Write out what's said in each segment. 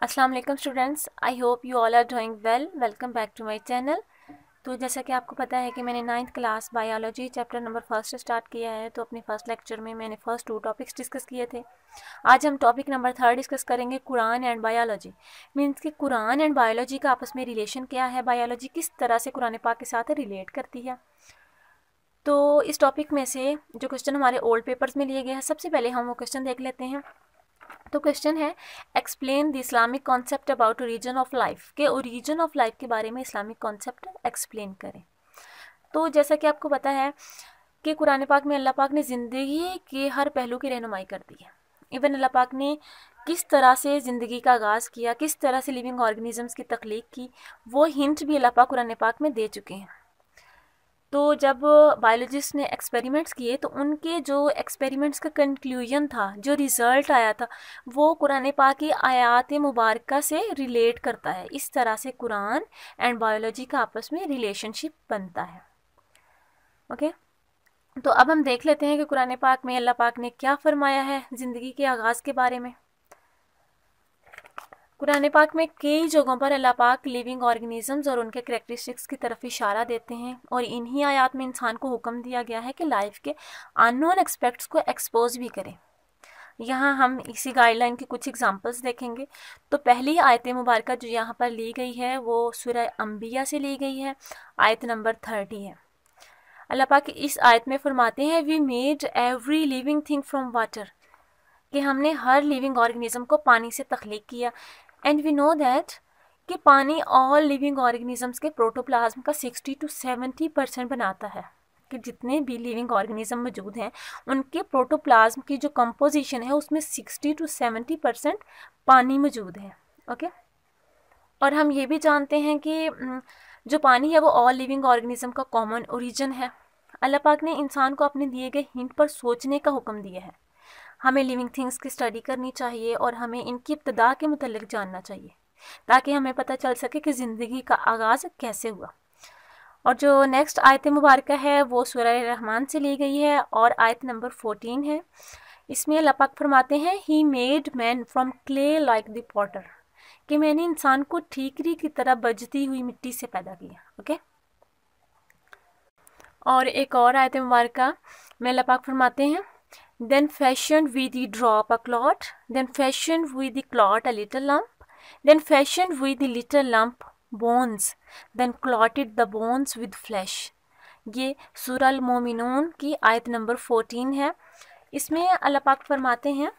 वालेकुम students I hope you all are doing well welcome back to my channel तो जैसा कि आपको पता है कि मैंने ninth class biology chapter number first start किया है तो अपने फ़र्स्ट लेक्चर में मैंने फ़र्स्ट टू टॉपिक्स डिस्कस किए थे। आज हम टॉपिक नंबर थर्ड डिस्कस करेंगे, कुरान एंड बायोलॉजी मीन्स कि कुरान एंड बायोलॉजी का आपस में रिलेशन क्या है? बायोलॉजी किस तरह से कुरान पाक के साथ रिलेट करती है? तो इस टॉपिक में से जो क्वेश्चन हमारे ओल्ड पेपर्स में लिए गए हैं, सबसे पहले हम वो क्वेश्चन देख लेते हैं। तो क्वेश्चन है explain the Islamic concept about origin of life के ओरिजन ऑफ़ लाइफ के बारे में इस्लामिक कॉन्सेप्ट एक्सप्लेन करें। तो जैसा कि आपको पता है कि कुरान पाक में अल्लाह पाक ने ज़िंदगी के हर पहलू की रहनुमाई कर दी है। इवन अल्लाह पाक ने किस तरह से ज़िंदगी का आगाज़ किया, किस तरह से लिविंग ऑर्गेनिजम्स की तख्लीक की, वो हिंट भी अल्लाह पाक कुरान पाक में दे चुके हैं। तो जब बायोलॉजिस्ट ने एक्सपेरिमेंट्स किए तो उनके जो एक्सपेरिमेंट्स का कंक्लूजन था, जो रिज़ल्ट आया था, वो कुरान पाक की आयात मुबारक से रिलेट करता है। इस तरह से कुरान एंड बायोलॉजी का आपस में रिलेशनशिप बनता है। ओके तो अब हम देख लेते हैं कि कुरान पाक में अल्लाह पाक ने क्या फरमाया है ज़िंदगी के आगाज़ के बारे में। कुरान पाक में कई जगहों पर अल्लाह पाक लिविंग ऑर्गेनिजम्स और उनके करेक्टरिस्टिक्स की तरफ़ इशारा देते हैं और इन्हीं आयात में इंसान को हुक्म दिया गया है कि लाइफ के अननोन एक्सपेक्ट्स को एक्सपोज भी करें। यहाँ हम इसी गाइडलाइन की कुछ एग्जांपल्स देखेंगे। तो पहली आयत मुबारक जो यहाँ पर ली गई है, वो सुरह अम्बिया से ली गई है। आयत नंबर थर्टी है। अल्लाह पाक इस आयत में फरमाते हैं we made every living thing from water कि हमने हर लिविंग ऑर्गेनिज्म को पानी से तख्लीक किया। एंड वी नो दैट कि पानी ऑल लिविंग ऑर्गेनिजम्स के प्रोटोप्लाज्म का 60 टू 70 परसेंट बनाता है। कि जितने भी लिविंग ऑर्गेनिज्म मौजूद हैं, उनके प्रोटोप्लाज्म की जो कंपोजिशन है, उसमें 60 टू 70 परसेंट पानी मौजूद है। ओके और हम ये भी जानते हैं कि जो पानी है, वो ऑल लिविंग ऑर्गेनिज्म का कॉमन ओरिजिन है। अल्लाह पाक ने इंसान को अपने दिए गए हिंट पर सोचने का हुक्म दिया है। हमें लिविंग थिंग्स की स्टडी करनी चाहिए और हमें इनकी इब्तदा के मतलब जानना चाहिए, ताकि हमें पता चल सके कि ज़िंदगी का आगाज़ कैसे हुआ। और जो नेक्स्ट आयत मुबारक है, वो सुरह रहमान से ली गई है और आयत नंबर फोर्टीन है। इसमें लपक फरमाते हैं he made man from clay like the potter कि मैंने इंसान को ठीकरी की तरह बजती हुई मिट्टी से पैदा किया, ओके? और एक और आयत मुबारक, में लपाक फरमाते हैं then fashioned with the drop a clot, then fashioned with the clot a little lump, then fashioned with the little lump bones, then clotted the bones with flesh. ये सूरल मोमिनून की आयत नंबर फोर्टीन है इसमें अल्लाह पाक फरमाते हैं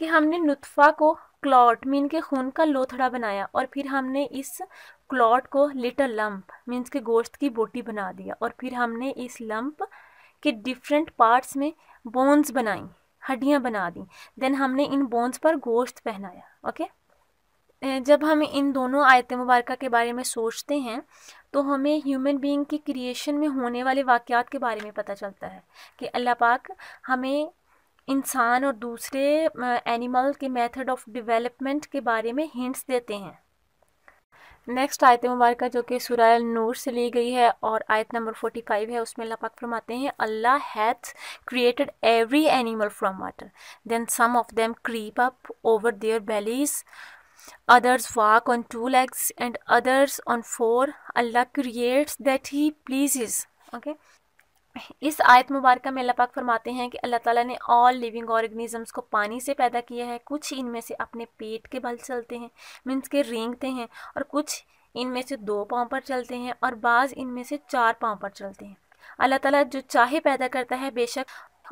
कि हमने नुतफ़ा को क्लॉट मीन के खून का लोथड़ा बनाया और फिर हमने इस क्लॉट को लिटल लंप मीन्स के गोश्त की बोटी बना दिया और फिर हमने इस लंप के डिफरेंट पार्ट्स में बोन्स बनाई, हड्डियाँ बना दी। देन हमने इन बोन्स पर गोश्त पहनाया ओके जब हम इन दोनों आयत मुबारक के बारे में सोचते हैं तो हमें ह्यूमन बीइंग की क्रिएशन में होने वाले वाक़ात के बारे में पता चलता है कि अल्लाह पाक हमें इंसान और दूसरे एनिमल के मेथड ऑफ़ डेवलपमेंट के बारे में हिंट्स देते हैं। नेक्स्ट आयत मुबारक जो कि सुरह नूर से ली गई है और आयत नंबर फोर्टी फाइव है, उसमें अल्लाह पाक फरमाते हैं, अल्लाह hath created every animal from water then some of them creep up over their bellies others walk on two legs and others on four Allah creates that he please okay इस आयत मुबारक में अल्लाह पाक फरमाते हैं कि अल्लाह ताला ने ऑल लिविंग ऑर्गेनिजम्स को पानी से पैदा किया है। कुछ इनमें से अपने पेट के बल चलते हैं मीन्स के रेंगते हैं और कुछ इनमें से दो पाँव पर चलते हैं और बाज़ इनमें से चार पाँव पर चलते हैं। अल्लाह ताला जो चाहे पैदा करता है बेशक,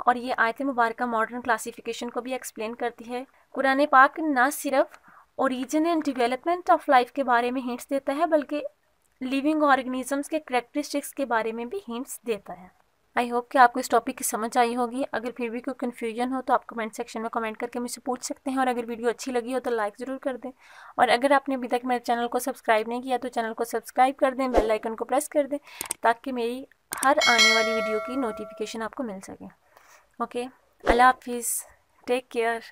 और ये आयत मुबारक मॉडर्न क्लासिफिकेशन को भी एक्सप्लेन करती है। कुरान पाक ना सिर्फ़ origin and development of life के बारे में हिंट्स देता है, बल्कि लिविंग ऑर्गेनिजम्स के करेक्टरिस्टिक्स के बारे में भी हिंट्स देता है। आई होप कि आपको इस टॉपिक की समझ आई होगी। अगर फिर भी कोई कन्फ्यूज़न हो तो आप कमेंट सेक्शन में कमेंट करके मुझसे पूछ सकते हैं और अगर वीडियो अच्छी लगी हो तो लाइक ज़रूर कर दें। और अगर आपने अभी तक मेरे चैनल को सब्सक्राइब नहीं किया तो चैनल को सब्सक्राइब कर दें बेल आइकन को प्रेस कर दें, ताकि मेरी हर आने वाली वीडियो की नोटिफिकेशन आपको मिल सके। ओके अल्लाह हाफिज़ टेक केयर